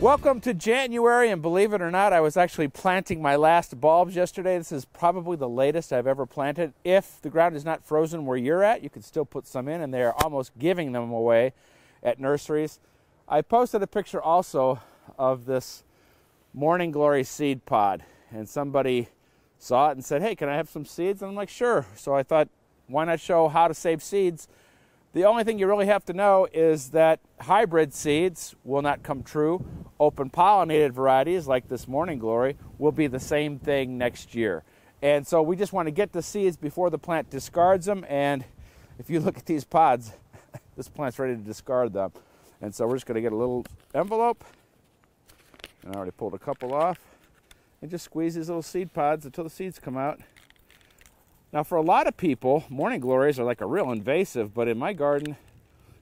Welcome to January, and believe it or not, I was actually planting my last bulbs yesterday. This is probably the latest I've ever planted. If the ground is not frozen where you're at, you can still put some in, and they're almost giving them away at nurseries. I posted a picture also of this Morning Glory seed pod, and somebody saw it and said, Hey, can I have some seeds? And I'm like, Sure. So I thought, why not show how to save seeds? The only thing you really have to know is that hybrid seeds will not come true. Open pollinated varieties like this Morning Glory will be the same thing next year. And so we just want to get the seeds before the plant discards them. And if you look at these pods, this plant's ready to discard them. And so we're just going to get a little envelope. And I already pulled a couple off. And just squeeze these little seed pods until the seeds come out. Now, for a lot of people, morning glories are like a real invasive, but in my garden,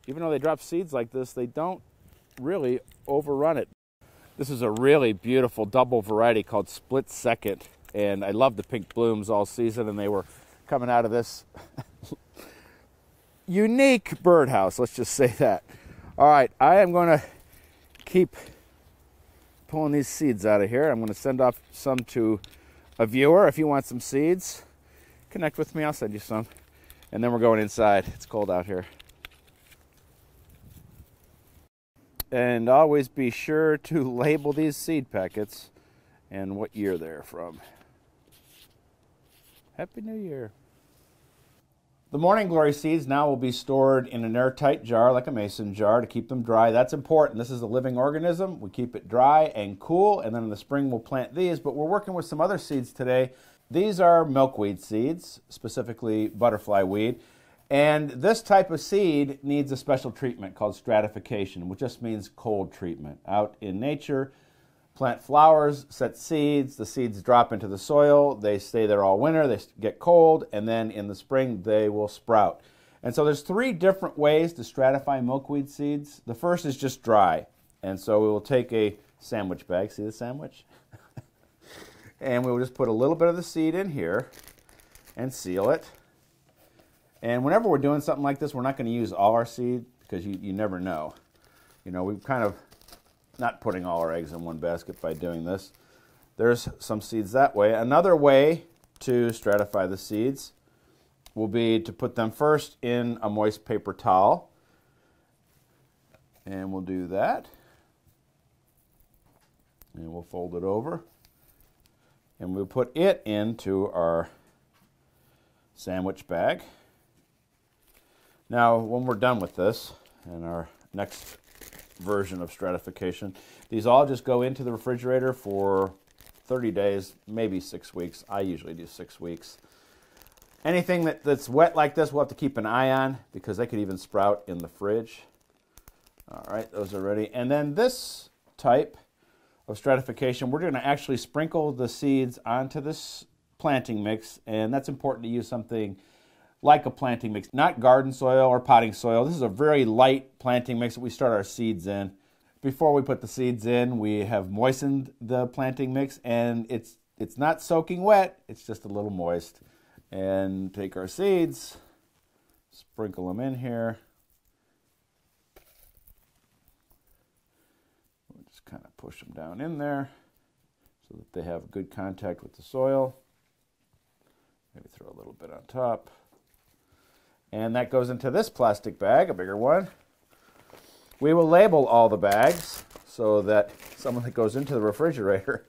even though they drop seeds like this, they don't really overrun it. This is a really beautiful double variety called Split Second, and I love the pink blooms all season, and they were coming out of this unique birdhouse, let's just say that. All right, I am going to keep pulling these seeds out of here. I'm going to send off some to a viewer if you want some seeds connect with me. I'll send you some. And then we're going inside. It's cold out here. And always be sure to label these seed packets and what year they're from. Happy New Year. The Morning Glory seeds now will be stored in an airtight jar, like a mason jar, to keep them dry. That's important. This is a living organism. We keep it dry and cool, and then in the spring we'll plant these. But we're working with some other seeds today these are milkweed seeds, specifically butterfly weed. And this type of seed needs a special treatment called stratification, which just means cold treatment. Out in nature, plant flowers, set seeds, the seeds drop into the soil, they stay there all winter, they get cold, and then in the spring they will sprout. And so there's three different ways to stratify milkweed seeds. The first is just dry. And so we will take a sandwich bag, see the sandwich? And we will just put a little bit of the seed in here and seal it. And whenever we're doing something like this, we're not going to use all our seed because you, you never know. You know, we're kind of not putting all our eggs in one basket by doing this. There's some seeds that way. Another way to stratify the seeds will be to put them first in a moist paper towel. And we'll do that. And we'll fold it over and we'll put it into our sandwich bag. Now, when we're done with this, and our next version of stratification, these all just go into the refrigerator for 30 days, maybe six weeks. I usually do six weeks. Anything that, that's wet like this, we'll have to keep an eye on because they could even sprout in the fridge. All right, those are ready. And then this type of stratification, we're going to actually sprinkle the seeds onto this planting mix, and that's important to use something like a planting mix, not garden soil or potting soil. This is a very light planting mix that we start our seeds in. Before we put the seeds in, we have moistened the planting mix, and it's it's not soaking wet, it's just a little moist. And take our seeds, sprinkle them in here. Just kind of push them down in there so that they have good contact with the soil. Maybe throw a little bit on top. And that goes into this plastic bag, a bigger one. We will label all the bags so that someone that goes into the refrigerator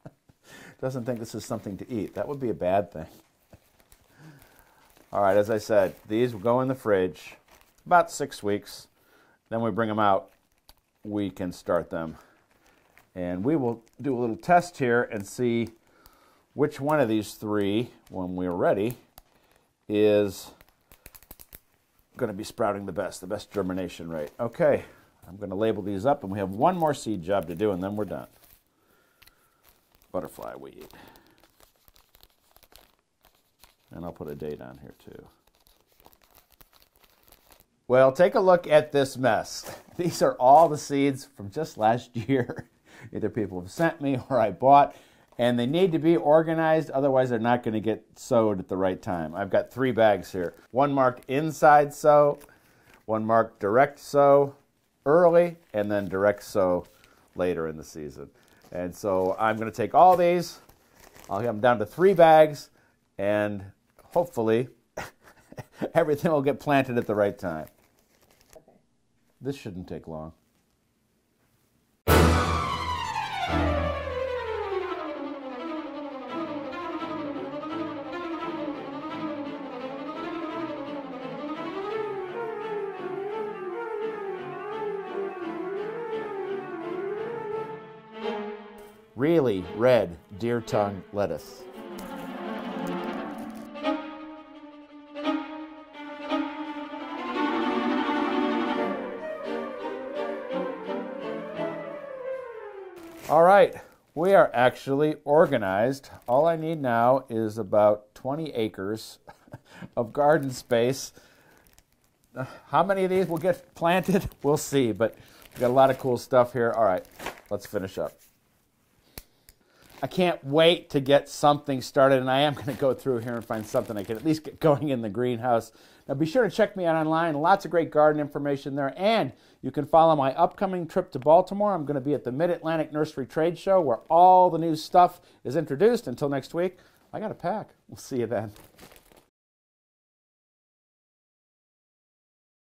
doesn't think this is something to eat. That would be a bad thing. All right, as I said, these will go in the fridge about six weeks. Then we bring them out. We can start them and we will do a little test here and see which one of these three, when we're ready, is going to be sprouting the best, the best germination rate. Okay, I'm going to label these up, and we have one more seed job to do, and then we're done. Butterfly weed. And I'll put a date on here too. Well, take a look at this mess. These are all the seeds from just last year either people have sent me or I bought, and they need to be organized, otherwise they're not going to get sowed at the right time. I've got three bags here. One marked inside sow, one marked direct sow early, and then direct sow later in the season. And so I'm going to take all these, I'll get them down to three bags, and hopefully everything will get planted at the right time. This shouldn't take long. Really red deer tongue lettuce. All right, we are actually organized. All I need now is about 20 acres of garden space. How many of these will get planted? We'll see, but we've got a lot of cool stuff here. All right, let's finish up. I can't wait to get something started, and I am going to go through here and find something I can at least get going in the greenhouse. Now, be sure to check me out online. Lots of great garden information there, and you can follow my upcoming trip to Baltimore. I'm going to be at the Mid Atlantic Nursery Trade Show where all the new stuff is introduced. Until next week, I got to pack. We'll see you then.